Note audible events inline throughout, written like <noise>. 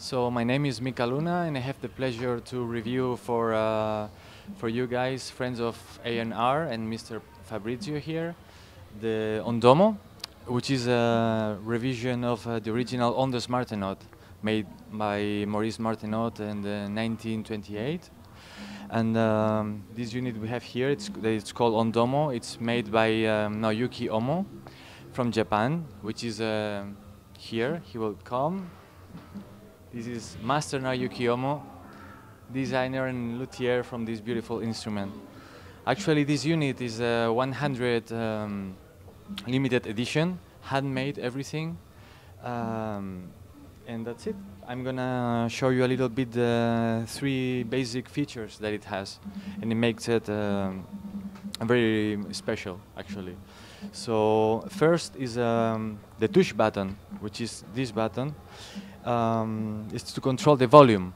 So my name is Mika Luna, and I have the pleasure to review for uh, for you guys, friends of ANR and Mr. Fabrizio here, the Ondomo, which is a revision of uh, the original Ondas Martenot made by Maurice Martenot in uh, 1928. And um, this unit we have here, it's, it's called Ondomo. It's made by um, Naoyuki Omo from Japan, which is uh, here. He will come. This is Master Naoyuki Omo, designer and luthier from this beautiful instrument. Actually, this unit is a 100 um, limited edition, handmade everything. Um, and that's it. I'm gonna show you a little bit the three basic features that it has, and it makes it um, very special actually. So first is um, the touch button, which is this button. Um, is to control the volume.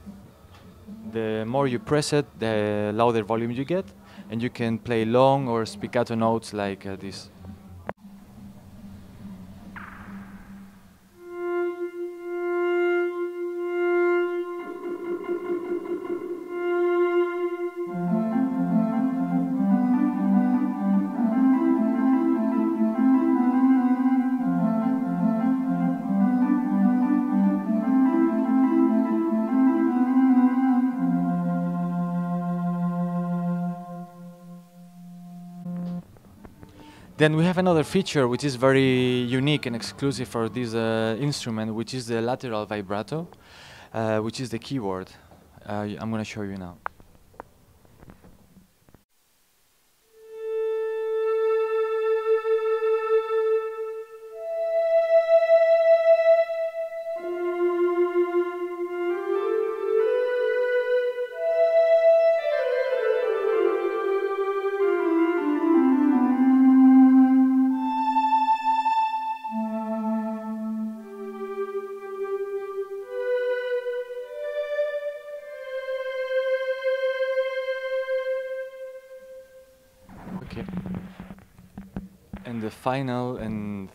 The more you press it, the louder volume you get, and you can play long or spiccato notes like uh, this. Then we have another feature which is very unique and exclusive for this uh, instrument, which is the lateral vibrato, uh, which is the keyboard. Uh, I'm going to show you now. Okay. And the final and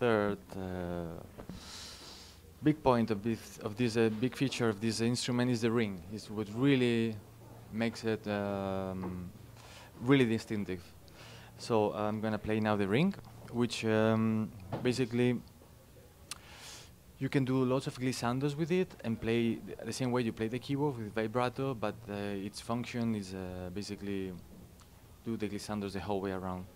third uh, big point of this, of this uh, big feature of this instrument is the ring. It's what really makes it um, really distinctive. So I'm gonna play now the ring, which um, basically you can do lots of glissandos with it and play th the same way you play the keyboard with vibrato, but uh, its function is uh, basically do the the whole way around.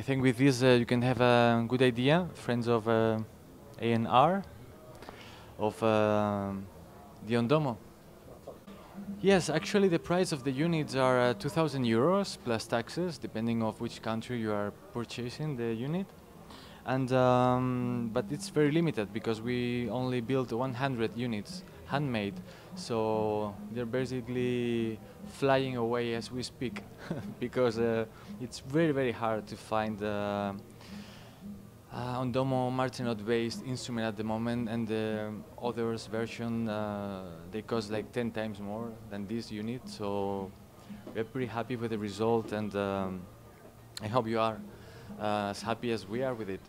I think with this uh, you can have a good idea, friends of uh, ANR, of uh, the Ondomo. Yes, actually the price of the units are uh, 2,000 euros plus taxes, depending of which country you are purchasing the unit. And um, but it's very limited because we only built 100 units handmade, so they're basically flying away as we speak <laughs> because uh, it's very very hard to find uh, uh, Ondomo Martenot based instrument at the moment and the others version uh, they cost like 10 times more than this unit so we're pretty happy with the result and um, I hope you are uh, as happy as we are with it.